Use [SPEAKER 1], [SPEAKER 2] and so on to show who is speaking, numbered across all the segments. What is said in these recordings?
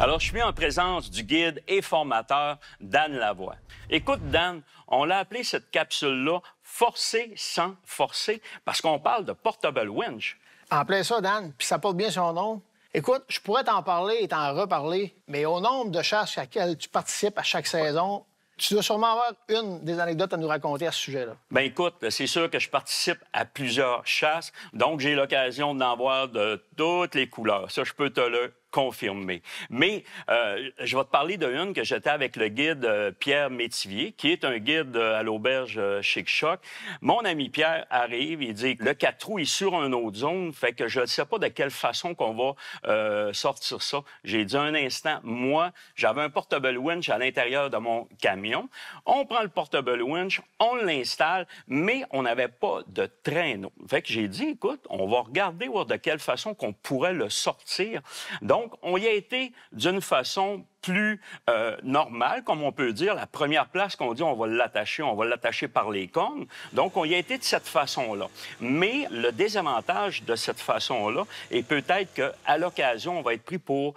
[SPEAKER 1] Alors, je suis en présence du guide et formateur Dan Lavoie. Écoute, Dan, on l'a appelé cette capsule-là Forcer sans forcer parce qu'on parle de portable winch.
[SPEAKER 2] En plein ça, Dan, puis ça porte bien son nom. Écoute, je pourrais t'en parler et t'en reparler, mais au nombre de chasses à laquelle tu participes à chaque saison, tu dois sûrement avoir une des anecdotes à nous raconter à ce sujet-là.
[SPEAKER 1] Ben écoute, c'est sûr que je participe à plusieurs chasses, donc j'ai l'occasion d'en voir de toutes les couleurs. Ça, je peux te le confirmé. Mais euh, je vais te parler d'une que j'étais avec le guide euh, Pierre Métivier, qui est un guide euh, à l'auberge Chic Choc. Mon ami Pierre arrive, il dit le 4 roues est sur une autre zone, fait que je ne sais pas de quelle façon qu'on va sortir ça. J'ai dit un instant, moi, j'avais un portable winch à l'intérieur de mon camion. On prend le portable winch, on l'installe, mais on n'avait pas de traîneau. Fait que j'ai dit, écoute, on va regarder voir de quelle façon qu'on pourrait le sortir. Donc, donc, on y a été d'une façon plus euh, normale, comme on peut dire. La première place qu'on dit, on va l'attacher, on va l'attacher par les cornes. Donc, on y a été de cette façon-là. Mais le désavantage de cette façon-là est peut-être qu'à l'occasion, on va être pris pour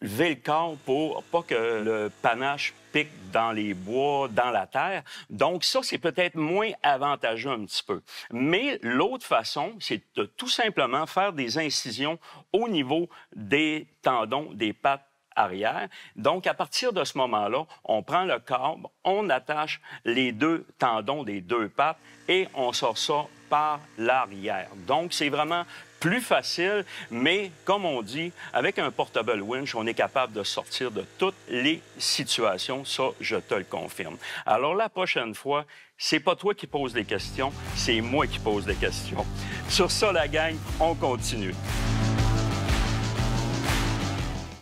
[SPEAKER 1] lever le corps pour pas que le panache pique dans les bois, dans la terre. Donc ça, c'est peut-être moins avantageux un petit peu. Mais l'autre façon, c'est de tout simplement faire des incisions au niveau des tendons, des pattes arrière. Donc, à partir de ce moment-là, on prend le corps, on attache les deux tendons des deux pattes et on sort ça par l'arrière. Donc, c'est vraiment plus facile, mais comme on dit, avec un portable winch, on est capable de sortir de toutes les situations. Ça, je te le confirme. Alors la prochaine fois, c'est pas toi qui poses les questions, c'est moi qui pose les questions. Sur ça, la gang, on continue.